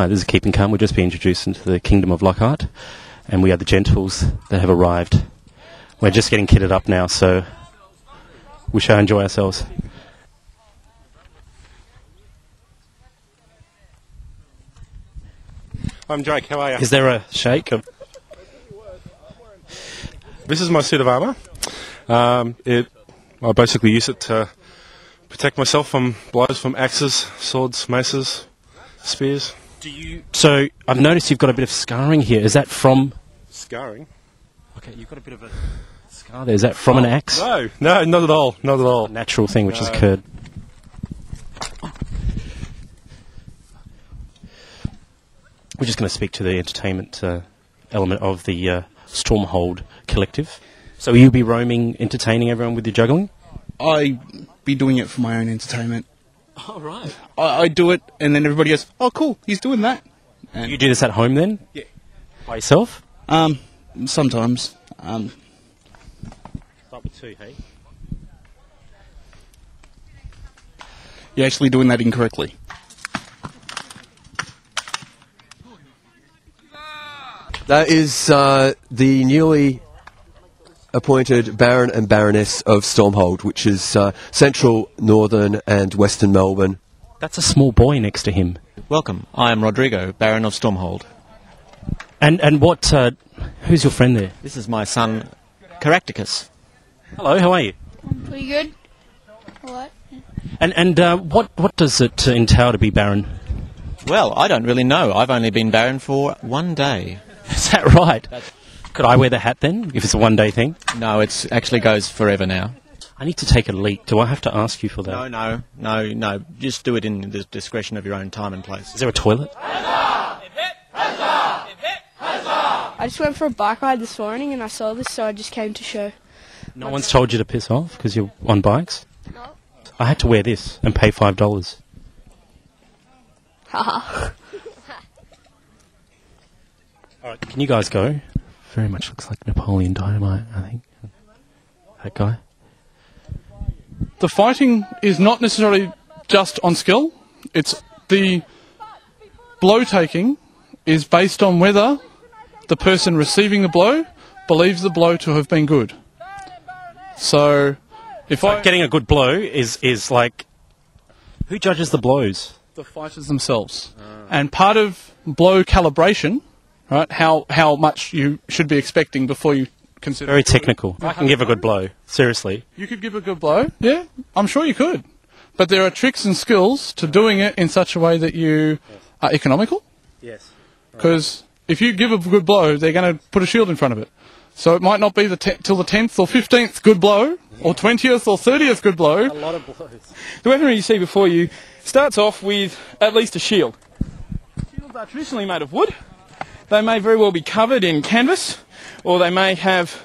Hi, this is Keeping Calm. We've just been introduced into the Kingdom of Lochac, and we are the Gentles that have arrived. We're just getting kitted up now, so we shall enjoy ourselves. I'm Jake. How are you? Is there a shake? Of- This is my suit of armour. Um, it, I basically use it to protect myself from blows from axes, swords, maces, spears. Do you? So I've noticed you've got a bit of scarring here. Is that from? Scarring? Okay, you've got a bit of a scar there. Is that from an axe? No, no, not at all. Not at all. A natural thing which has occurred. We're just going to speak to the entertainment uh, element of the uh, Stormhold collective. So will you be roaming, entertaining everyone with your juggling? I be doing it for my own entertainment. Oh, right. I, I do it, and then everybody goes, "Oh, cool, he's doing that." And You do this at home then? Yeah. By yourself? um, sometimes um, Start with two, hey? you're actually doing that incorrectly. That is uh, the newly appointed Baron and Baroness of Stormhold, which is uh, central, northern, and western Melbourne. That's a small boy next to him. Welcome. I am Rodrigo, Baron of Stormhold. And and what? Uh, who's your friend there? This is my son, Caractacus. Hello, how are you? I'm Pretty good. What? And and uh, what what does it uh, entail to be Baron? Well, I don't really know. I've only been Baron for one day. Is that right? Could I wear the hat then, if it's a one day thing? No, it actually goes forever now. I need to take a leak. Do I have to ask you for that? No, no, no, no. Just do it in the discretion of your own time and place. Is there a toilet? I just went for a bike ride this morning and I saw this, so I just came to show. No one's told you to piss off because you're on bikes? No. I had to wear this and pay five dollars. Haha. Alright, can you guys go? Very much looks like Napoleon Dynamite, I think. That guy. the fighting is not necessarily just on skill. It's the blow taking is based on whether the person receiving the blow believes the blow to have been good. So, if I Getting a good blow is is like who judges the blows? the fighters themselves, and part of blow calibration, right? How how much you should be expecting before you consider Very technical. I can give a good blow. Seriously. You could give a good blow. Yeah, I'm sure you could. But there are tricks and skills to doing it in such a way that you are economical. Yes. Because if you give a good blow, they're going to put a shield in front of it. So it might not be the te- till the tenth or fifteenth good blow, or twentieth or thirtieth good blow. A lot of blows. The weaponry you see before you starts off with at least a shield. Shields are traditionally made of wood. They may very well be covered in canvas, or they may have,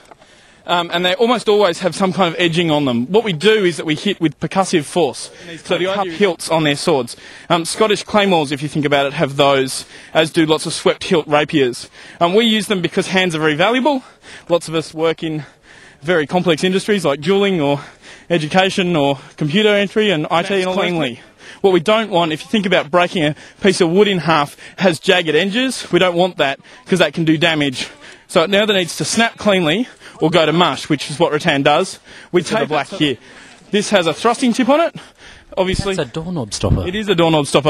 um, and they almost always have some kind of edging on them. What we do is that we hit with percussive force, so the cup hilts on their swords. Um, Scottish claymores, if you think about it, have those, as do lots of swept hilt rapiers. Um, we use them because hands are very valuable. Lots of us work in very complex industries like dueling or education or computer entry and IT and all cleanly. What we don't want, if you think about breaking a piece of wood in half, has jagged edges. We don't want that because that can do damage. So it either needs to snap cleanly or go to mush, which is what rattan does. We take the black here. This has a thrusting tip on it. Obviously, It's a doorknob stopper. it is a doorknob stopper.